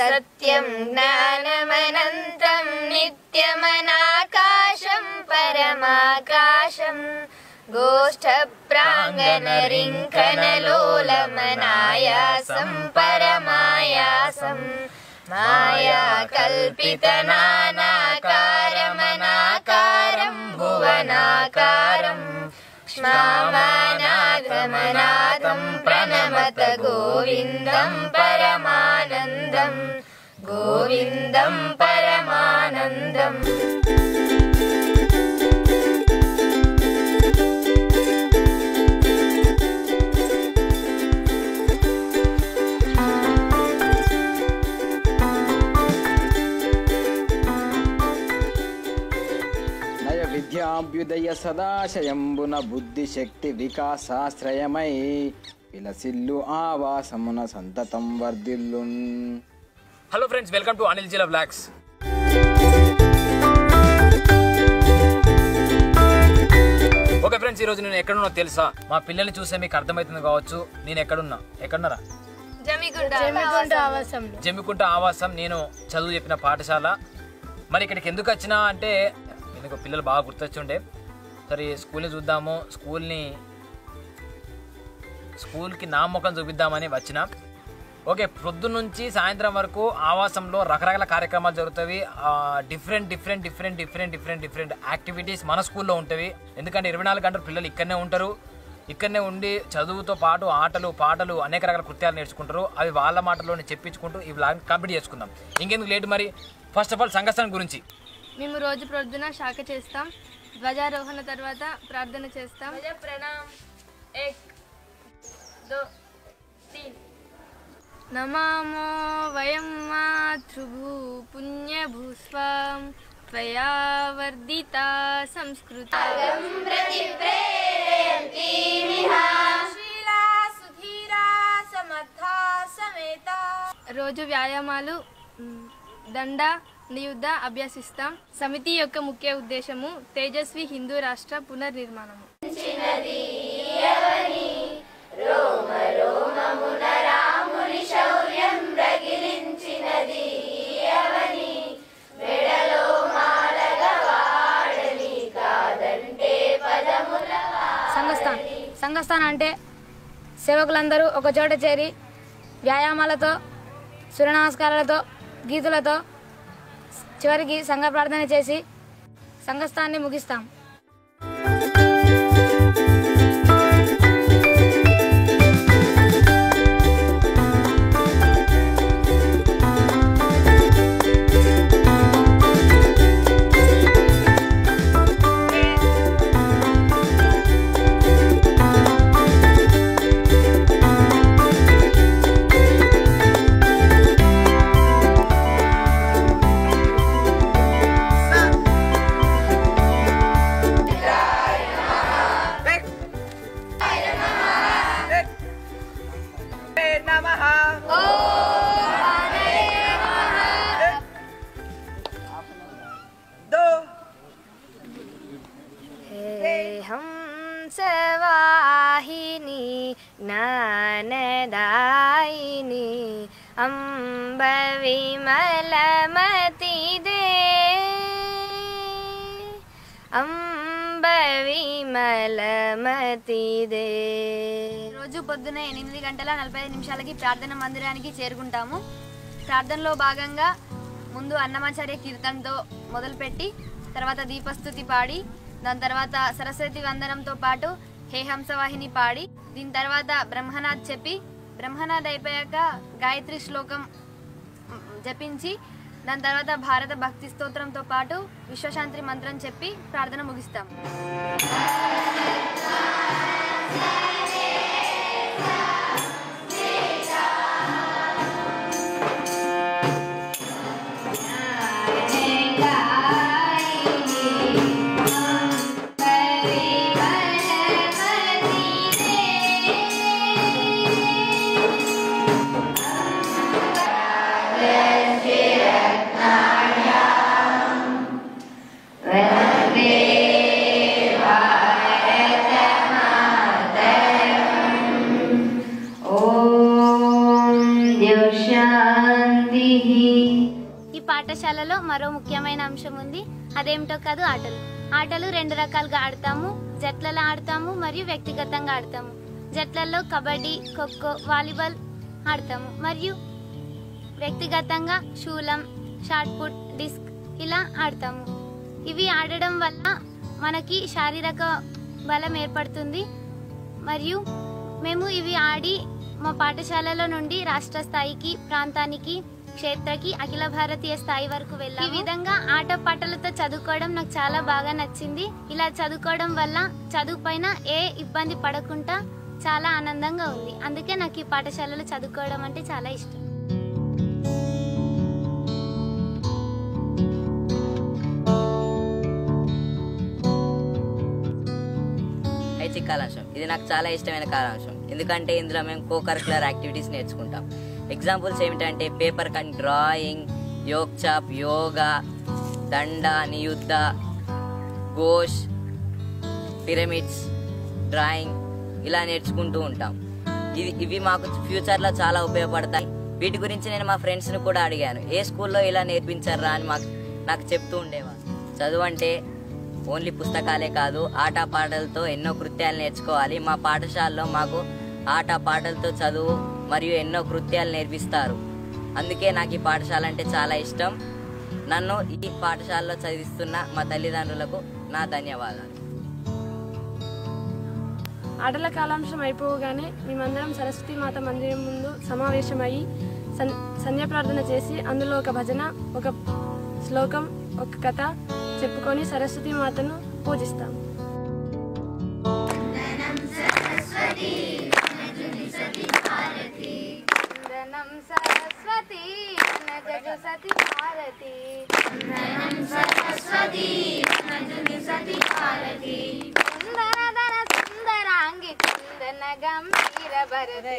सत्यं ज्ञानमनन्तं नित्यमनाकाशम् परमाकाशम् गोष्ठप्राङ्गणरिङ्खनलोलमनायासं परमायासम् माया कल्पित नानाकारमनाकारम् भुवनाकारम् मनादमनादं प्रणमत गोविन्दं परमानन्दम् गोविन्दं परमानन्दम्। విద్యాభ్యుదయ సదాశయంబున బుద్ధి శక్తి వికాసాశ్రయమై విలసిల్లు ఆవాసమున సంతతం వర్ధిల్లున్. Hello friends welcome to Anil Jila blogs okay friends ఈరోజు నేను ఎక్కడున్నా తెలుసా? మా పిల్లల్ని చూస్తే మీకు అర్థమవుతుంది కావచ్చు. నేను ఎక్కడున్నా? ఎక్కడున్నారా? జమ్మికుంట ఆవాసం నేను చదువు చెప్పిన పాఠశాల. మరి ఇక్కడికి ఎందుకు వచ్చినా అంటే ఎందుకు పిల్లలు బాగా గుర్తొచ్చుండే. సరే స్కూల్ని చూద్దాము. స్కూల్ని స్కూల్కి నా ముఖం చూపిద్దామని వచ్చిన. ఓకే పొద్దున్న నుంచి సాయంత్రం వరకు ఆవాసంలో రకరకాల కార్యక్రమాలు జరుగుతాయి different different different different different different activities మన స్కూల్లో ఉంటాయి ఎందుకంటే ఇరవై నాలుగు గంటలు పిల్లలు ఇక్కడనే ఉంటారు. ఇక్కడనే ఉండి చదువుతో పాటు ఆటలు పాటలు అనేక రకాల కృత్యాలు నేర్చుకుంటారు. అవి వాళ్ళ మాటలోనే చెప్పించుకుంటూ ఈ బ్లాగ్ కంప్లీట్ చేసుకుందాం. ఇంకెందుకు లేట్ మరి? ఫస్ట్ ఆఫ్ ఆల్ సంఘర్షణ గురించి. మేము రోజు ప్రొద్దున శాఖ చేస్తాం. ధ్వజారోహణ తర్వాత ప్రార్థన చేస్తాం. నమామో వయం మాతృభూ పుణ్యభూస్వాం త్వయా వర్ధిత సంస్కృత. రోజు వ్యాయామాలు దండ నియుద్ధ అభ్యసిస్తాం సమితి యొక్క ముఖ్య ఉద్దేశము తేజస్వి హిందూ రాష్ట్ర పునర్నిర్మాణము. సంఘస్థాన్. సంఘస్థాన్ అంటే సేవకులందరూ ఒక చోట చేరి వ్యాయామాలతో సూర్య నమస్కారాలతో గీతులతో చివరికి సంఘ ప్రార్థన చేసి సంఘస్థాన్ని ముగిస్తాం. అంబ విమలమతి దే. అంబ విమలమతి దే. రోజు పొద్దున ఎనిమిది గంటల నలభై ఐదు నిమిషాలకి ప్రార్థన మందిరానికి చేరుకుంటాము. ప్రార్థనలో భాగంగా ముందు అన్నమాచార్య కీర్తనతో మొదలుపెట్టి తర్వాత దీపస్థుతి పాడి దాని తర్వాత సరస్వతి వందనంతో పాటు హే హంసవాహిని పాడి దీని తర్వాత బ్రహ్మనాథ్ చెప్పి బ్రహ్మనాథ్ అయిపోయాక గాయత్రి శ్లోకం జపించి దాని తర్వాత భారత భక్తి స్తోత్రంతో పాటు విశ్వశాంతి మంత్రం చెప్పి ప్రార్థన ముగిస్తాం ఈ పాఠశాలలో మరో ముఖ్యమైన అంశం ఉంది. అదేమిటో కాదు ఆటలు. ఆటలు రెండు రకాలుగా ఆడతాము. జట్లలో ఆడతాము మరియు వ్యక్తిగతంగా ఆడతాము. జట్లలో కబడ్డీ ఖోఖో వాలీబాల్ ఆడతాము. మరియు వ్యక్తిగతంగా శూలం షార్ట్ పుట్ డిస్క్ ఇలా ఆడతాము. ఇవి ఆడడం వల్ల మనకి శారీరక బలం ఏర్పడుతుంది. మరియు మేము ఇవి ఆడి మా పాఠశాలలో నుండి రాష్ట్ర స్థాయికి ప్రాంతానికి క్షేత్రకి అఖిల భారతీయ స్థాయి వరకు వెళ్ళాము. ఈ విధంగా ఆట పాటలతో చదువుకోవడం నాకు చాలా బాగా నచ్చింది. ఇలా చదువుకోవడం వల్ల చదువు పైన ఏ ఇబ్బంది పడకుండా చాలా ఆనందంగా ఉంది. అందుకే నాకు ఈ పాఠశాలలో చదువుకోవడం అంటే చాలా ఇష్టం. కాలాంశం ఇది నాకు చాలా ఇష్టమైన కళాంశం. ఎందుకంటే ఇందులో మేము కో కరికులర్ యాక్టివిటీస్ నేర్చుకుంటాం. ఎగ్జాంపుల్స్ ఏమిటంటే పేపర్ కన్ డ్రాయింగ్ యోగ్ చాప్ యోగా దండ నియుద్ధ గోష్ పిరమిడ్స్ డ్రాయింగ్ ఇలా నేర్చుకుంటూ ఉంటాం. ఇది ఇవి మాకు ఫ్యూచర్లో చాలా ఉపయోగపడతాయి. వీటి గురించి నేను మా ఫ్రెండ్స్ని కూడా అడిగాను. ఏ స్కూల్లో ఇలా నేర్పించారా అని మాకు నాకు చెప్తూ ఉండేవారు చదువు అంటే ఓన్లీ పుస్తకాలే కాదు ఆట పాటలతో ఎన్నో కృత్యాలు నేర్చుకోవాలి. మా పాఠశాలలో మాకు ఆట పాటలతో చదువు మరియు ఎన్నో కృత్యాలు నేర్పిస్తారు. అందుకే నాకు ఈ పాఠశాల అంటే చాలా ఇష్టం. నన్ను ఈ పాఠశాలలో చదివిస్తున్న మా తల్లిదండ్రులకు నా ధన్యవాదాలు. ఆటల కాలాంశం అయిపోగానే మేమందరం సరస్వతి మాత మందిరం ముందు సమావేశమయ్యి సన్ సంధ్య ప్రార్థన చేసి అందులో ఒక భజన ఒక శ్లోకం ఒక కథ చెప్పుకొని సరస్వతి మాతను పూజిస్తాం. సరస్వతి సతి భారతి. సరస్వతి సతి భారతి. సుందర సుందరాంగి చందన గంభీర భరతి.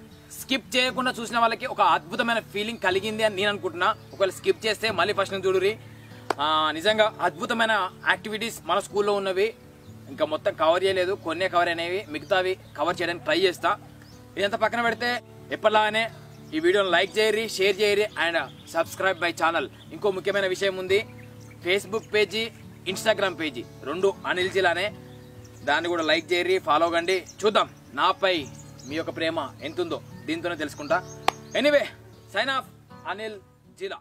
స్కిప్ చేయకుండా చూసిన వాళ్ళకి ఒక అద్భుతమైన ఫీలింగ్ కలిగింది అని నేను అనుకుంటున్నా. ఒకవేళ స్కిప్ చేస్తే మళ్ళీ ఫస్ట్ నుంచి చూడురి నిజంగా అద్భుతమైన యాక్టివిటీస్ మన స్కూల్లో ఉన్నవి. ఇంకా మొత్తం కవర్ చేయలేదు. కొన్నే కవర్ అనేవి మిగతావి కవర్ చేయడానికి ట్రై చేస్తా. ఇదంతా పక్కన పెడితే ఎప్పటిలాగానే ఈ వీడియోని లైక్ చేయరి షేర్ చేయరి అండ్ సబ్స్క్రైబ్ మై ఛానల్ ఇంకో ముఖ్యమైన విషయం ఉంది. ఫేస్బుక్ పేజీ ఇన్స్టాగ్రామ్ పేజీ రెండు అనిల్ జిలానే దాన్ని కూడా లైక్ చేయరి ఫాలో కండి. చూద్దాం. నాపై మీ యొక్క ప్రేమ ఎంతుందో దీంతోనే తెలుసుకుంటా. Anyway sign off Anil Jila